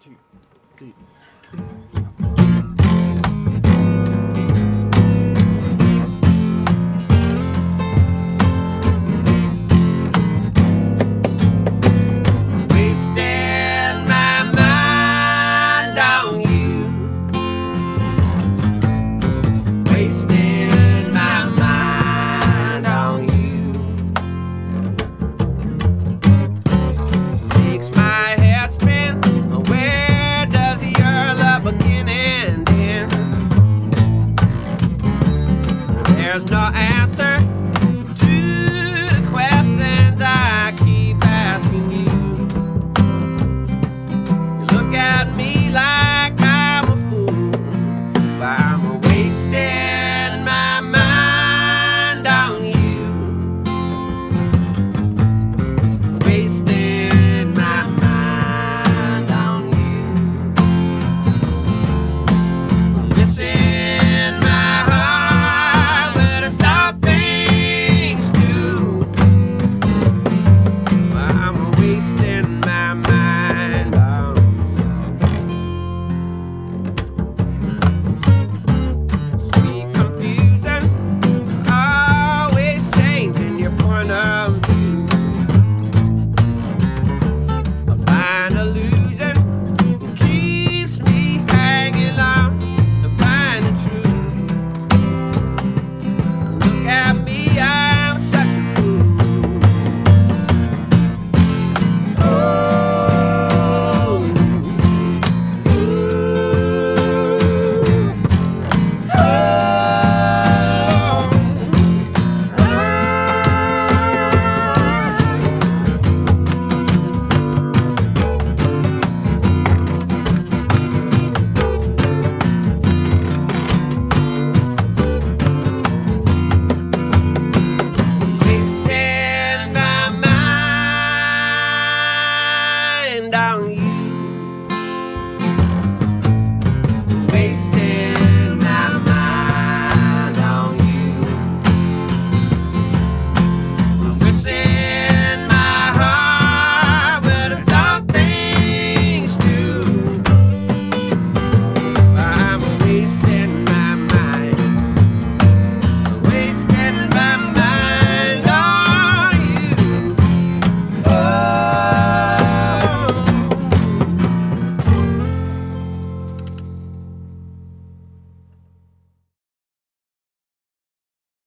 two, three. there's no answer. down.